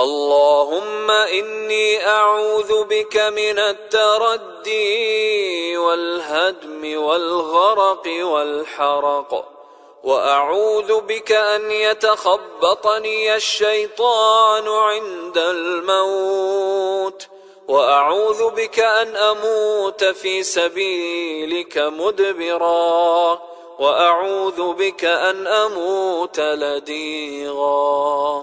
اللهم إني أعوذ بك من التردي والهدم والغرق والحرق وأعوذ بك أن يتخبطني الشيطان عند الموت وأعوذ بك أن أموت في سبيلك مدبرا وأعوذ بك أن أموت لديغا.